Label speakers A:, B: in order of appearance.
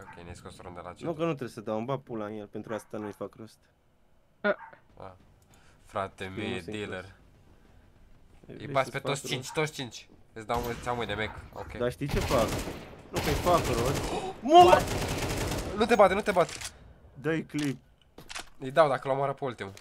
A: ok, ne-ai scos ronda la
B: Nu că nu trebuie să dau, îmi bag pula în el, pentru asta nu-i fac rost.
A: Ah. Frate,
B: mie
A: e dealer. Îi pas pe toți
B: rost?
A: 5, toți 5. Îți dau îți dau mâini mec. Ok.
B: Dar știi ce fac? Nu că-i fac rost. Mor!
A: Nu te bate, nu te bate.
B: Dă-i clip.
A: Îi dau dacă l omoară pe ultimul.